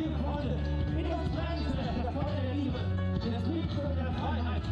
vier Freunde, in der Freude der Liebe, in das Liebste der Freiheit.